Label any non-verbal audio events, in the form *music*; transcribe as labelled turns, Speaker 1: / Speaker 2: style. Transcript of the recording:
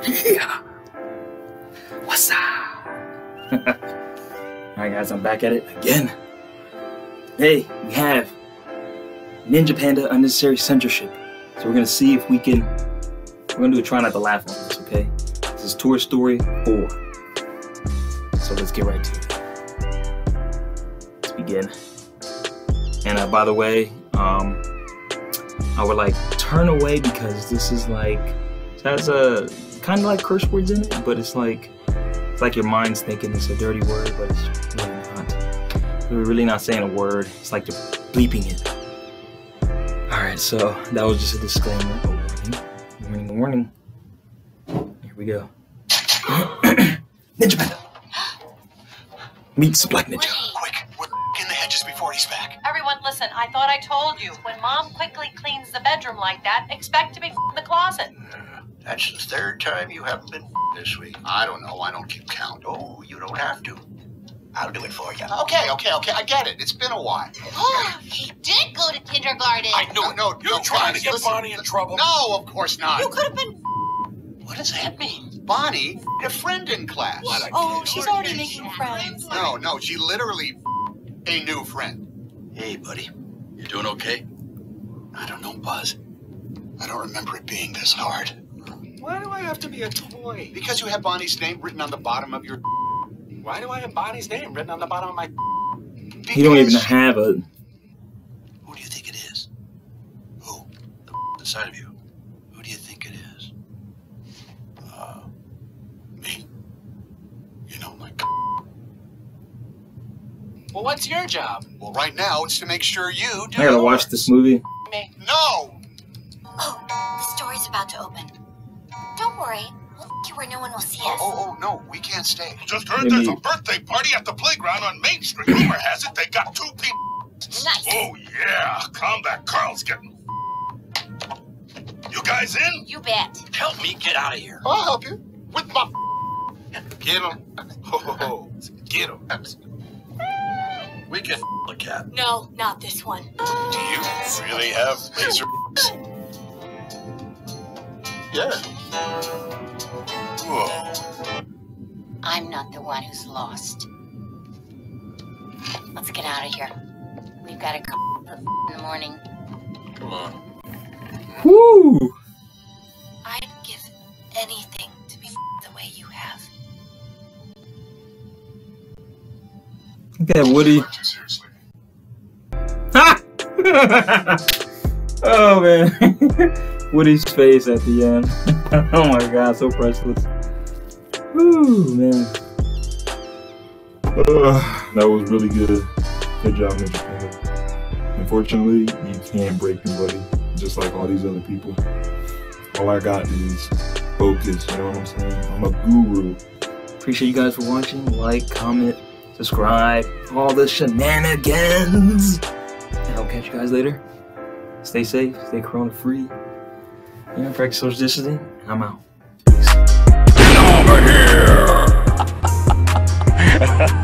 Speaker 1: Yeah. What's up? *laughs* Alright, guys, I'm back at it again. Hey, we have Ninja Panda Unnecessary Censorship. So we're gonna see if we can. We're gonna do a try not to laugh on this, okay? This is Toy Story 4. So let's get right to it. Let's begin. And uh, by the way, um, I would like turn away because this is like it has a kind of like curse words in it, but it's like it's like your mind's thinking it's a dirty word, but it's really not. We're really not saying a word. It's like you're bleeping it. All right, so that was just a disclaimer. Oh, warning, warning, warning. Here we go. Ninja Panda. Meet the Black Ninja.
Speaker 2: Quick, we're in the hedges before he's back.
Speaker 3: Everyone, listen, I thought I told you. When mom quickly cleans the bedroom like that, expect to be in the closet.
Speaker 2: That's the third time you haven't been this week. I don't know. I don't keep count. Oh, you don't have to. I'll do it for you. Okay, okay, okay. I get it. It's been a while.
Speaker 4: Oh, *gasps* he did go to kindergarten.
Speaker 2: I knew it. No,
Speaker 5: You
Speaker 2: no,
Speaker 5: trying
Speaker 2: guys,
Speaker 5: to get
Speaker 2: listen.
Speaker 5: Bonnie in trouble?
Speaker 2: No, of course not.
Speaker 4: You could have been.
Speaker 2: What does that mean? Bonnie, a friend in class.
Speaker 5: What a
Speaker 4: Oh,
Speaker 5: kid.
Speaker 4: she's already making friends.
Speaker 2: No, no, she literally a new friend. Hey, buddy.
Speaker 5: You doing okay?
Speaker 2: I don't know, Buzz. I don't remember it being this hard.
Speaker 5: Why do I have to be a toy?
Speaker 2: Because you have Bonnie's name written on the bottom of your.
Speaker 5: Why do I have Bonnie's name written on the bottom of my?
Speaker 1: You don't even have a.
Speaker 2: Who do you think it is? Who? The inside of you. Who do you think it is? Uh, me. You know, my.
Speaker 5: Well, what's your job?
Speaker 2: Well, right now it's to make sure you do.
Speaker 1: I gotta watch this movie.
Speaker 5: Me.
Speaker 2: No.
Speaker 4: Oh, the story's about to open. Don't worry. We'll f- where no one will see
Speaker 2: Oh,
Speaker 4: us.
Speaker 2: oh, oh, no, we can't stay.
Speaker 5: Just
Speaker 1: heard there's a
Speaker 5: birthday party at the playground on Main Street. *laughs* Rumor has it they got two people.
Speaker 4: Nice.
Speaker 5: Oh yeah, combat Carl's getting. You guys in?
Speaker 4: You bet.
Speaker 5: Help me get out of here.
Speaker 2: I'll help you with my.
Speaker 5: Get him. Ho ho ho. Get him. We can the cat.
Speaker 4: No, not this one.
Speaker 5: Do you really have laser? *laughs*
Speaker 2: Yeah.
Speaker 5: Whoa.
Speaker 4: I'm not the one who's lost. Let's get out of here. We've got to go in the morning.
Speaker 5: Come on.
Speaker 1: Woo!
Speaker 4: I'd give anything to be the way you have.
Speaker 1: Look at Woody.
Speaker 5: Seriously. *laughs*
Speaker 1: Ha! *laughs* oh man. *laughs* Woody's face at the end. *laughs* oh my god, so priceless. Woo, man. Ugh, that was really good. Good job, Panda. Unfortunately, you can't break nobody, just like all these other people. All I got is focus, you know what I'm saying? I'm a guru. Appreciate you guys for watching. Like, comment, subscribe, all the shenanigans. And I'll catch you guys later. Stay safe, stay corona free. You know, practice social distancing. I'm out. Get over here! *laughs*